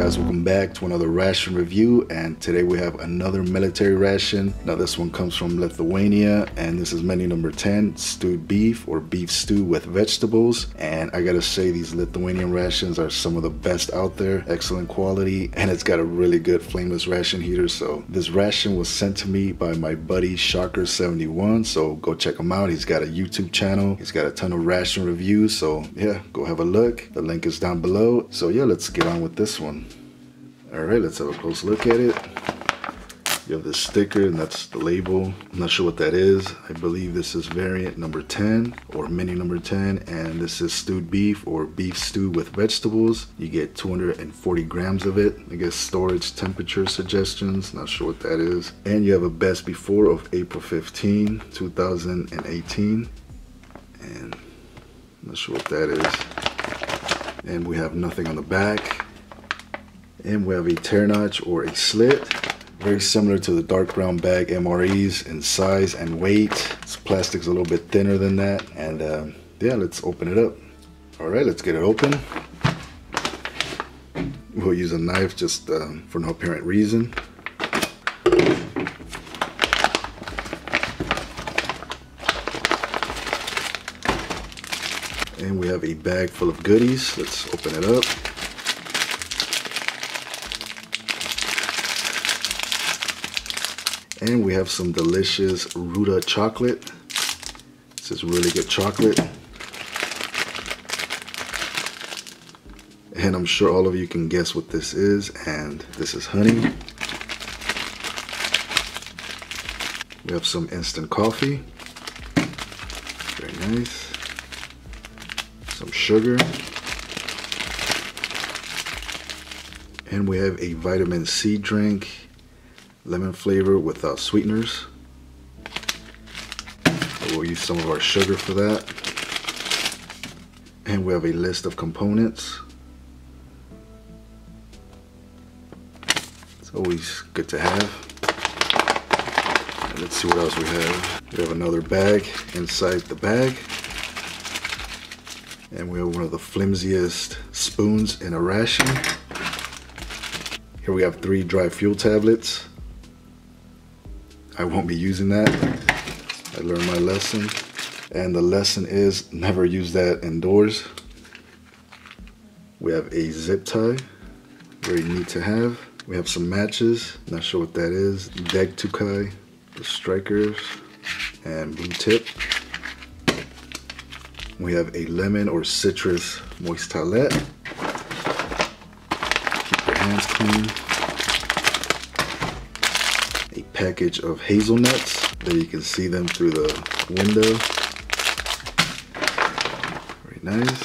guys welcome back to another ration review and today we have another military ration. Now this one comes from Lithuania and this is menu number 10 stewed beef or beef stew with vegetables. And I gotta say these Lithuanian rations are some of the best out there excellent quality and it's got a really good flameless ration heater. So this ration was sent to me by my buddy Shawker 71 so go check him out. He's got a YouTube channel. He's got a ton of ration reviews so yeah go have a look. The link is down below. So yeah let's get on with this one all right, let's have a close look at it. You have this sticker and that's the label. I'm not sure what that is. I believe this is variant number 10 or mini number 10 and this is stewed beef or beef stew with vegetables. You get 240 grams of it. I guess storage temperature suggestions. Not sure what that is. And you have a best before of April 15, 2018. And I'm not sure what that is. And we have nothing on the back and we have a tear notch or a slit. Very similar to the dark brown bag MREs in size and weight. This plastic's a little bit thinner than that. And um, yeah let's open it up. All right let's get it open. We'll use a knife just um, for no apparent reason. And we have a bag full of goodies. Let's open it up And we have some delicious Ruta chocolate. This is really good chocolate. And I'm sure all of you can guess what this is. And this is honey. We have some instant coffee. Very nice. Some sugar. And we have a vitamin C drink lemon flavor without sweeteners. We'll use some of our sugar for that. And we have a list of components. It's always good to have. Let's see what else we have. We have another bag inside the bag. And we have one of the flimsiest spoons in a ration. Here we have three dry fuel tablets. I won't be using that. I learned my lesson. And the lesson is never use that indoors. We have a zip tie, very neat to have. We have some matches, not sure what that is. Degtukai, the strikers, and blue tip. We have a lemon or citrus moist towelette. Keep your hands clean package of hazelnuts. There you can see them through the window. Very nice.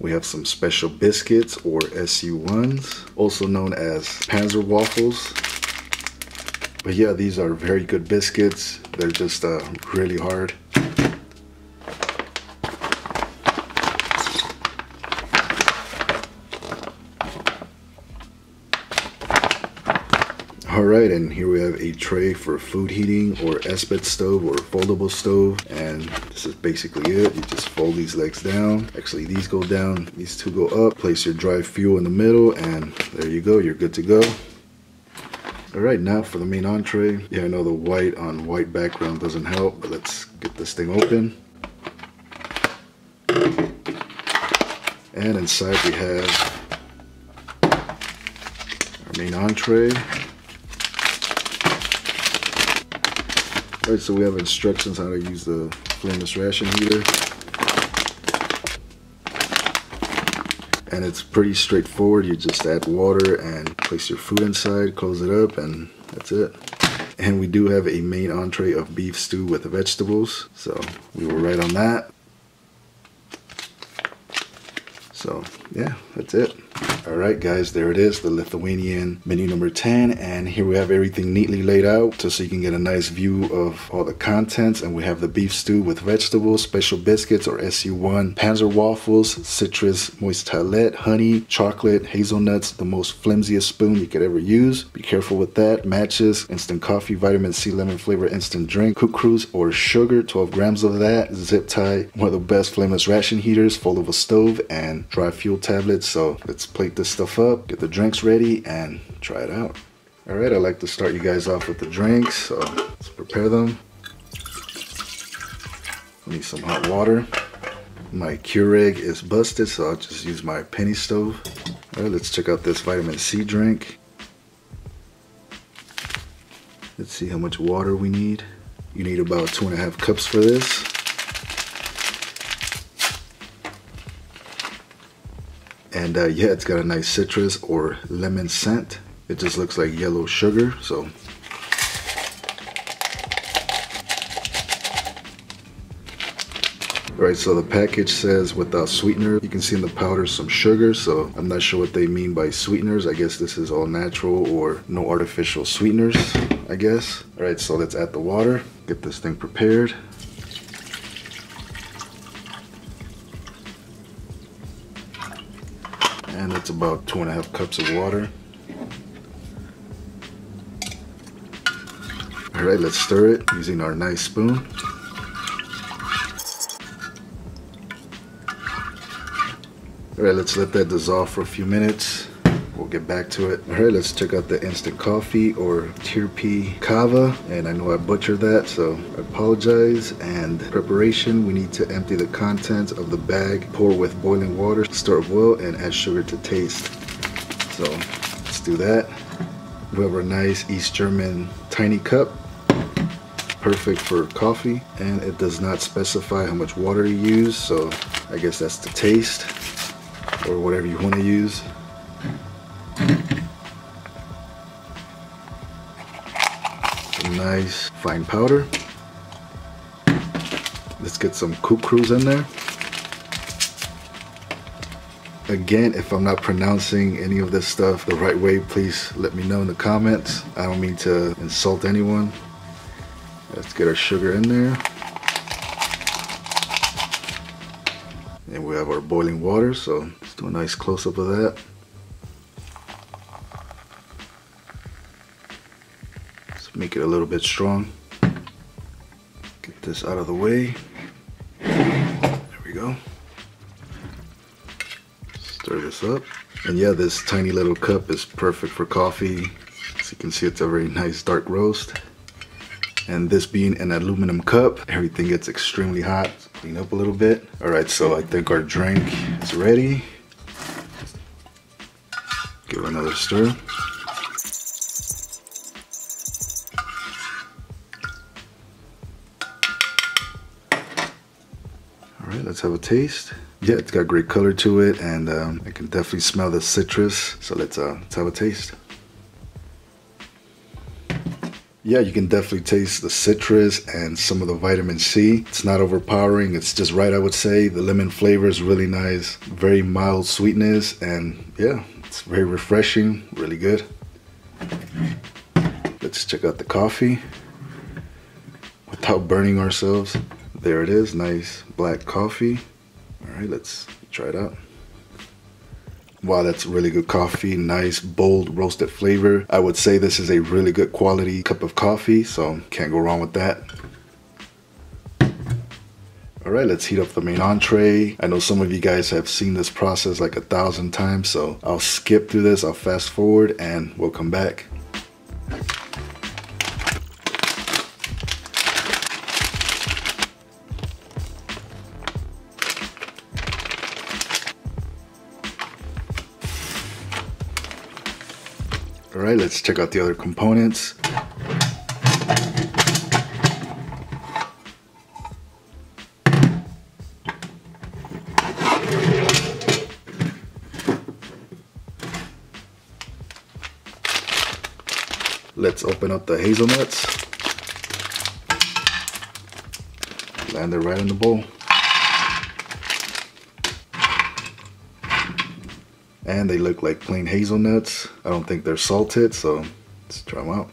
We have some special biscuits or SU1s, also known as Panzer waffles. But yeah, these are very good biscuits. They're just uh, really hard. Alright, and here we have a tray for food heating or Esbit stove or foldable stove. And this is basically it. You just fold these legs down. Actually, these go down, these two go up. Place your dry fuel in the middle and there you go, you're good to go. Alright, now for the main entree. Yeah, I know the white on white background doesn't help, but let's get this thing open. And inside we have our main entree. Alright, so we have instructions how to use the flameless ration heater. And it's pretty straightforward. You just add water and place your food inside, close it up, and that's it. And we do have a main entree of beef stew with vegetables. So we were right on that. So yeah, that's it. All right, guys, there it is, the Lithuanian menu number 10. And here we have everything neatly laid out so you can get a nice view of all the contents. And we have the beef stew with vegetables, special biscuits or SU1, panzer waffles, citrus moist tart, honey, chocolate, hazelnuts, the most flimsiest spoon you could ever use. Be careful with that. Matches, instant coffee, vitamin C, lemon flavor instant drink, Cukrus or sugar, 12 grams of that, zip tie, one of the best flameless ration heaters, full of a stove and dry fuel tablets. So let's this stuff up, get the drinks ready, and try it out. All right, I like to start you guys off with the drinks, so let's prepare them. Need some hot water. My Keurig is busted, so I'll just use my penny stove. All right, let's check out this vitamin C drink. Let's see how much water we need. You need about two and a half cups for this. And uh, yeah, it's got a nice citrus or lemon scent. It just looks like yellow sugar, so. All right, so the package says without sweetener. You can see in the powder some sugar, so I'm not sure what they mean by sweeteners. I guess this is all natural or no artificial sweeteners, I guess. All right, so let's add the water, get this thing prepared. That's about two and a half cups of water. All right, let's stir it using our nice spoon. All right, let's let that dissolve for a few minutes. Get back to it. All right, let's check out the instant coffee or Tirpi Kava. And I know I butchered that, so I apologize. And preparation, we need to empty the contents of the bag, pour with boiling water, stir well, and add sugar to taste. So let's do that. We have our nice East German tiny cup. Perfect for coffee. And it does not specify how much water you use, so I guess that's the taste or whatever you want to use. Nice fine powder. Let's get some Cukrus in there. Again, if I'm not pronouncing any of this stuff the right way, please let me know in the comments. I don't mean to insult anyone. Let's get our sugar in there. And we have our boiling water, so let's do a nice close-up of that. Make it a little bit strong. Get this out of the way. There we go. Stir this up. And yeah, this tiny little cup is perfect for coffee. As you can see, it's a very nice dark roast. And this being an aluminum cup, everything gets extremely hot. Clean up a little bit. All right, so I think our drink is ready. Give another stir. Let's have a taste. Yeah, it's got great color to it, and um, I can definitely smell the citrus. So let's uh, let's have a taste. Yeah, you can definitely taste the citrus and some of the vitamin C. It's not overpowering. It's just right, I would say. The lemon flavor is really nice. Very mild sweetness, and yeah, it's very refreshing. Really good. Let's check out the coffee without burning ourselves. There it is, nice black coffee. All right, let's try it out. Wow, that's really good coffee. Nice, bold, roasted flavor. I would say this is a really good quality cup of coffee, so can't go wrong with that. All right, let's heat up the main entree. I know some of you guys have seen this process like a thousand times, so I'll skip through this, I'll fast forward, and we'll come back. Right, let's check out the other components. Let's open up the hazelnuts. Land it right in the bowl. And they look like plain hazelnuts. I don't think they're salted, so let's try them out.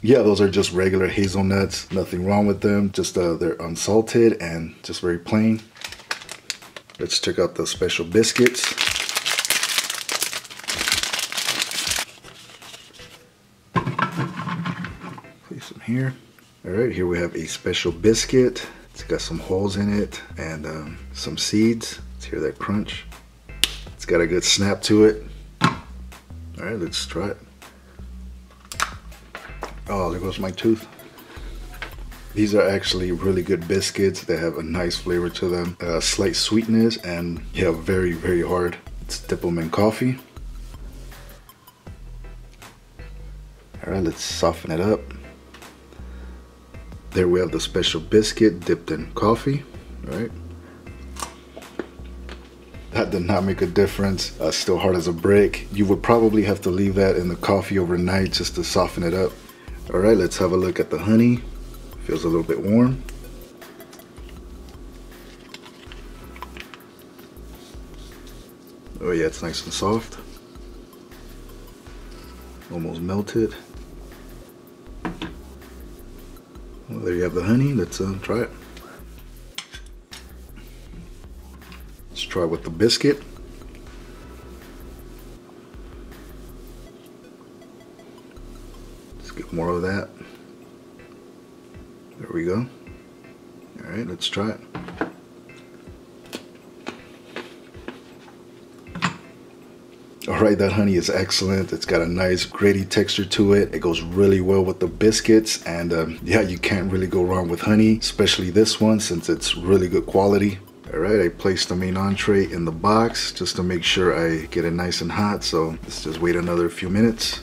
Yeah, those are just regular hazelnuts. Nothing wrong with them. Just uh, they're unsalted and just very plain. Let's check out the special biscuits. Place them here. All right, here we have a special biscuit. It's got some holes in it and um, some seeds. Let's hear that crunch. It's got a good snap to it. All right, let's try it. Oh, there goes my tooth. These are actually really good biscuits. They have a nice flavor to them, a slight sweetness, and yeah, very, very hard. Let's dip them in coffee. All right, let's soften it up. There we have the special biscuit dipped in coffee, all right? That did not make a difference. Uh, still hard as a brick. You would probably have to leave that in the coffee overnight just to soften it up. All right, let's have a look at the honey. Feels a little bit warm. Oh yeah, it's nice and soft. Almost melted. Well, there you have the honey. Let's uh, try it. Try with the biscuit. Let's get more of that. There we go. All right, let's try it. All right, that honey is excellent. It's got a nice gritty texture to it. It goes really well with the biscuits. And um, yeah, you can't really go wrong with honey, especially this one since it's really good quality. All right, I placed the main entree in the box just to make sure I get it nice and hot. So let's just wait another few minutes.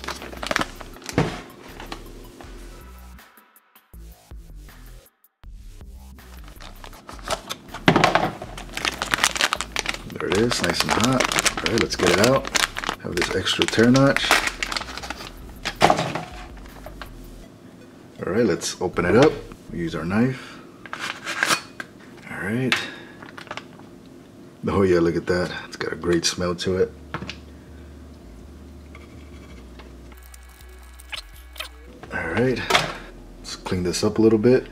There it is, nice and hot. All right, let's get it out. Have this extra tear notch. All right, let's open it up. use our knife. All right. Oh yeah, look at that. It's got a great smell to it. All right, let's clean this up a little bit.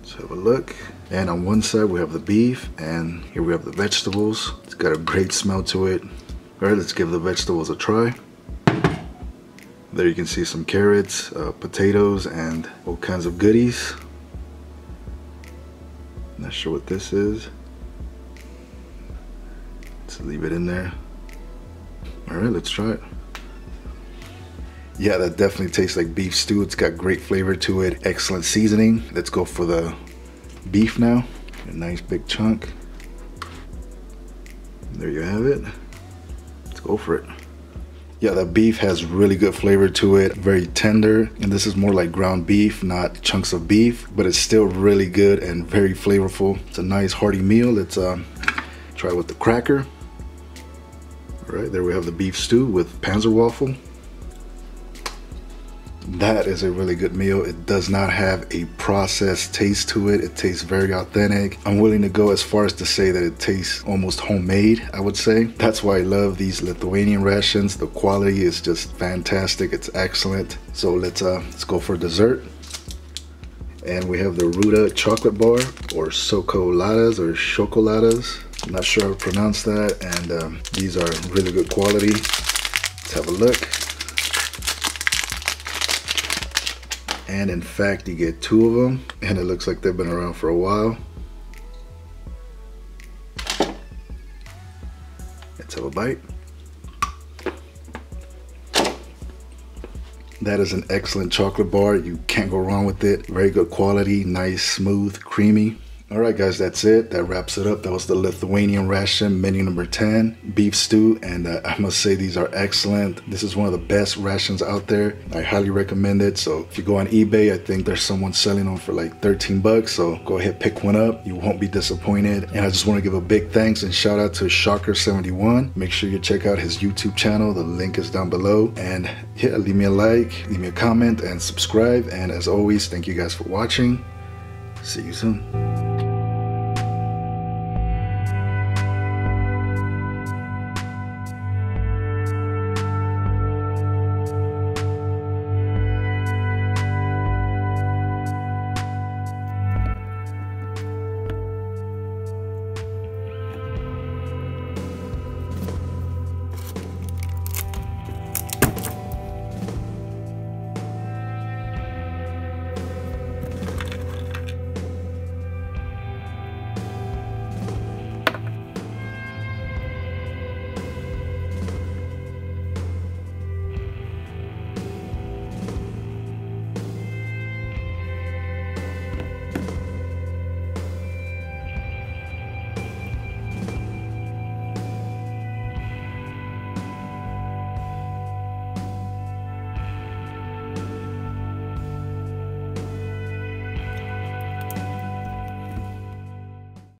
Let's have a look. And on one side we have the beef and here we have the vegetables. It's got a great smell to it. All right, let's give the vegetables a try. There you can see some carrots, uh, potatoes, and all kinds of goodies. Not sure what this is. Leave it in there. All right, let's try it. Yeah, that definitely tastes like beef stew. It's got great flavor to it. Excellent seasoning. Let's go for the beef now. A nice big chunk. There you have it. Let's go for it. Yeah, the beef has really good flavor to it, very tender. And this is more like ground beef, not chunks of beef, but it's still really good and very flavorful. It's a nice hearty meal. Let's uh, try with the cracker. Right, there we have the beef stew with Panzerwaffel that is a really good meal. It does not have a processed taste to it. It tastes very authentic. I'm willing to go as far as to say that it tastes almost homemade, I would say. That's why I love these Lithuanian rations. The quality is just fantastic. It's excellent. So let's uh let's go for dessert. And we have the Ruda chocolate bar or Socoladas or Chocoladas. I'm not sure how to pronounce that. And um, these are really good quality. Let's have a look. and in fact you get two of them and it looks like they've been around for a while let's have a bite that is an excellent chocolate bar you can't go wrong with it very good quality nice smooth creamy all right, guys, that's it. That wraps it up. That was the Lithuanian ration, menu number 10, beef stew. And uh, I must say, these are excellent. This is one of the best rations out there. I highly recommend it. So if you go on eBay, I think there's someone selling them for like 13 bucks. So go ahead, pick one up. You won't be disappointed. And I just want to give a big thanks and shout out to Shawker71. Make sure you check out his YouTube channel. The link is down below. And yeah, leave me a like, leave me a comment, and subscribe. And as always, thank you guys for watching. See you soon.